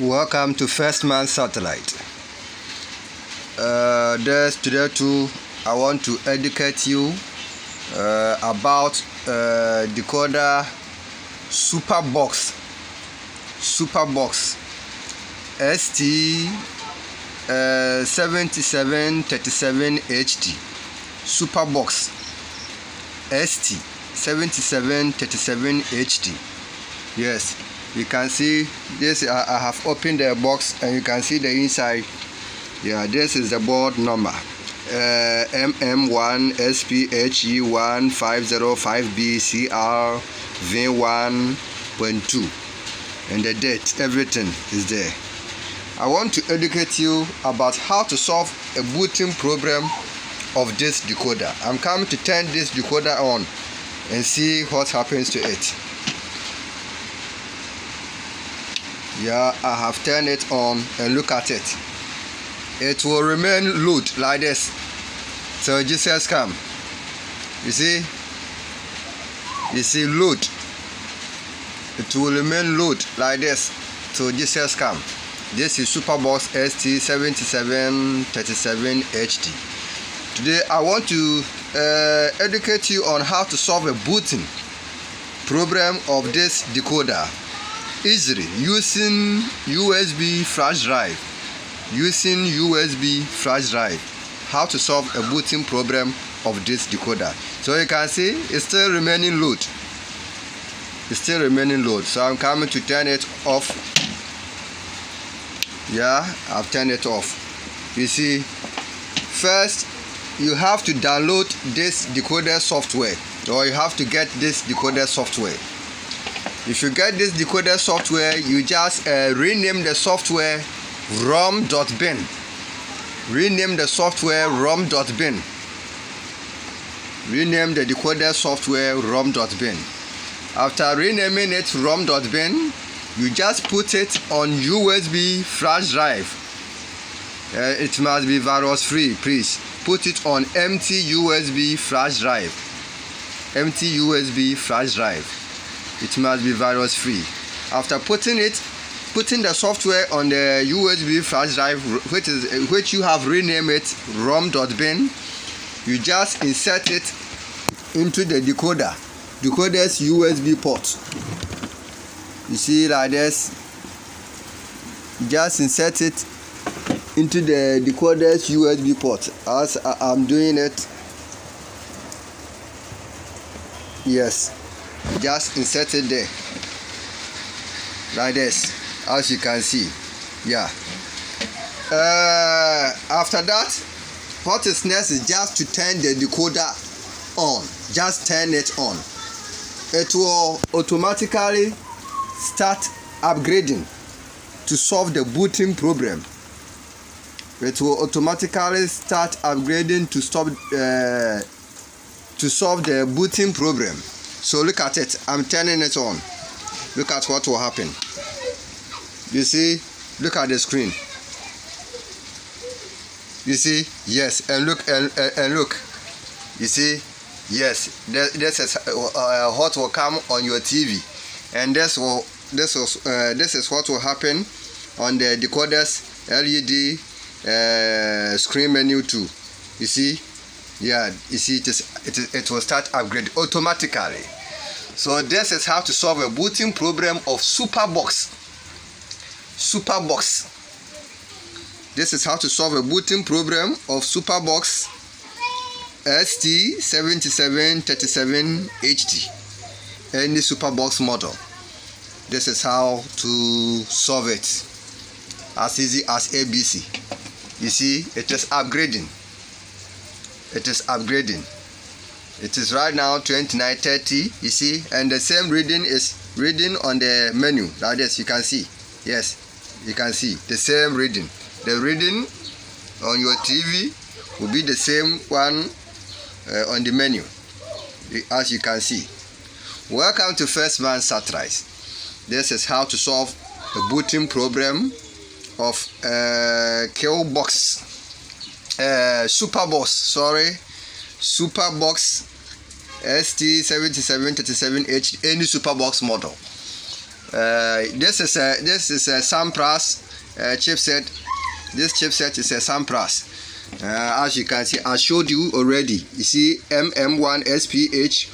Welcome to First Man Satellite. Uh, there's today too. I want to educate you uh, about uh, decoder Super Box. Super Box ST uh, 7737 HD. Super Box ST 7737 HD. Yes, you can see this. I, I have opened the box and you can see the inside. Yeah, this is the board number. Uh, MM1SPHE1505BCR V1.2 and the date, everything is there. I want to educate you about how to solve a booting problem of this decoder. I'm coming to turn this decoder on and see what happens to it. Yeah, I have turned it on and look at it. It will remain load like this. So Jesus come. You see? You see load. It will remain load like this. So Jesus come. This is Superbox ST7737 HD. Today I want to uh, educate you on how to solve a booting problem of this decoder easily using USB flash drive. Using USB flash drive. How to solve a booting problem of this decoder. So you can see it's still remaining load. It's still remaining load. So I'm coming to turn it off. Yeah, I've turned it off. You see, first you have to download this decoder software or you have to get this decoder software if you get this decoder software. You just uh, rename the software rom.bin rename the software rom.bin rename the decoder software rom.bin after renaming it rom.bin you just put it on usb flash drive. Uh, it must be virus free please. Put it on empty usb flash drive. Empty usb flash drive it must be virus free. After putting it putting the software on the usb flash drive which is which you have renamed it rom.bin you just insert it into the decoder. Decoder's usb port. You see like this? Just insert it into the decoder's USB port as I'm doing it. Yes just insert it there. Like this as you can see yeah. Uh, after that what is next is just to turn the decoder on just turn it on. It will automatically start upgrading to solve the booting problem. It will automatically start upgrading to stop uh, to solve the booting problem so look at it. I'm turning it on. Look at what will happen. You see look at the screen. You see yes and look and, and, and look. You see yes this is uh, what will come on your tv and this will this was uh, this is what will happen on the decoders led uh, screen menu too. You see yeah you see it is it, is, it will start upgrade automatically. So this is how to solve a booting problem of superbox. Superbox. This is how to solve a booting problem of superbox st7737 hd any superbox model. This is how to solve it. As easy as abc you see it is upgrading it is upgrading. It is right now 2930 you see and the same reading is reading on the menu. Like this you can see. Yes you can see. The same reading. The reading on your tv will be the same one uh, on the menu as you can see. Welcome to first man satellite this is how to solve the booting problem of uh, Killbox, uh, Superbox, sorry, Superbox ST7737H, any Superbox model. uh, this is a this is a Sunplus uh, chipset. This chipset is a Sunplus uh, as you can see I showed you already. You see MM1 SPH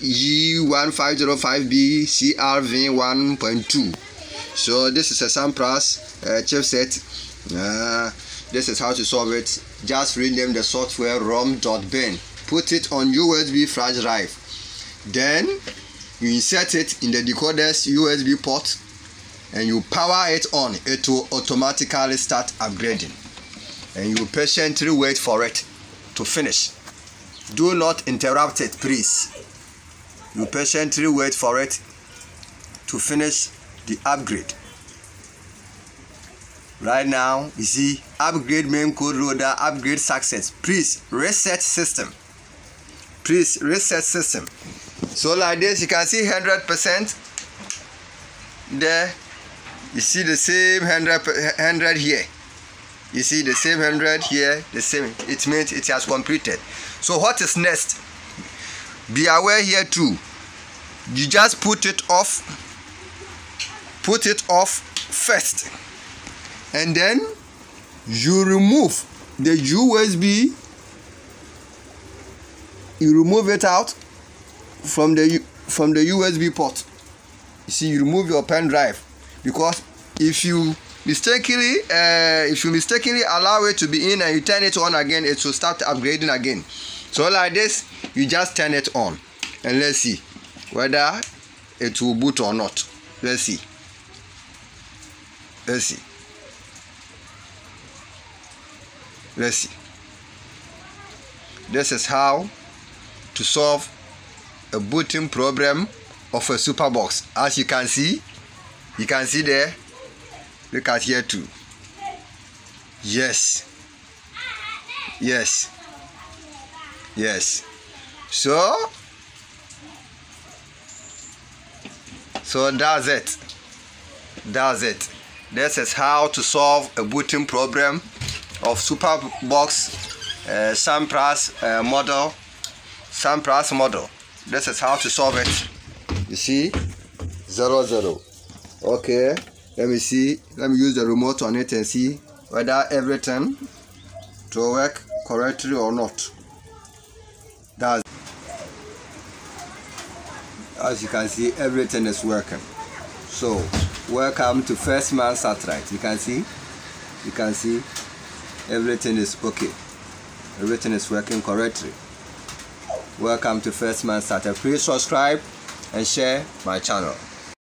G1505B CRV 1.2 so this is a Sunplus uh, chipset. Uh, this is how to solve it. Just rename the software rom.bin put it on USB flash drive. Then you insert it in the decoder's USB port and you power it on. It will automatically start upgrading. And you patiently wait for it to finish. Do not interrupt it please. You patiently wait for it to finish the upgrade right now you see upgrade main code loader upgrade success. Please reset system. Please reset system. So like this you can see 100% there you see the same 100 100 here. You see the same 100 here the same it means it has completed. So what is next? Be aware here too. You just put it off put it off first and then you remove the USB you remove it out from the from the USB port. You see you remove your pen drive. Because if you mistakenly uh, if you mistakenly allow it to be in and you turn it on again it will start upgrading again. So like this you just turn it on. And let's see whether it will boot or not. Let's see. Let's see let's see. This is how to solve a booting problem of a super box. as you can see you can see there. Look at here too. Yes. Yes. Yes. So so that's it. That's it. This is how to solve a booting problem of superbox uh, Sunplus uh, model. Sunplus model. This is how to solve it. You see? Zero zero. Okay. Let me see. Let me use the remote on it and see whether everything to work correctly or not. That's as you can see everything is working. So welcome to first man satellite. You can see? You can see everything is okay. Everything is working correctly. Welcome to first man satellite please subscribe and share my channel